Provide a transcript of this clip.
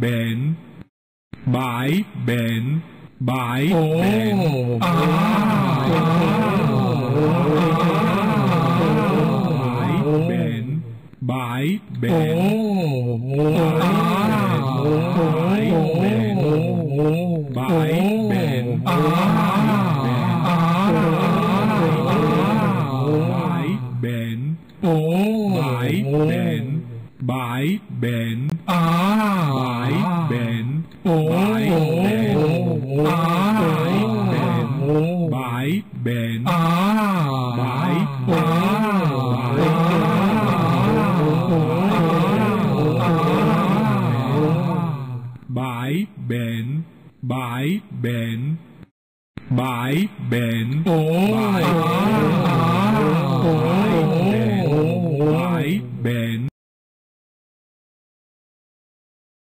Ben. by Ben. Bye. Oh. Ben. Ah. Ah. by Ben. by Ben. Oh. Ah. by Ben. By Ben. Ah. by Ben. Oh. by Ben. by Ben. Ah. Bye bãi bền bãi bãi bền bãi bền bãi bền bãi bền bãi bền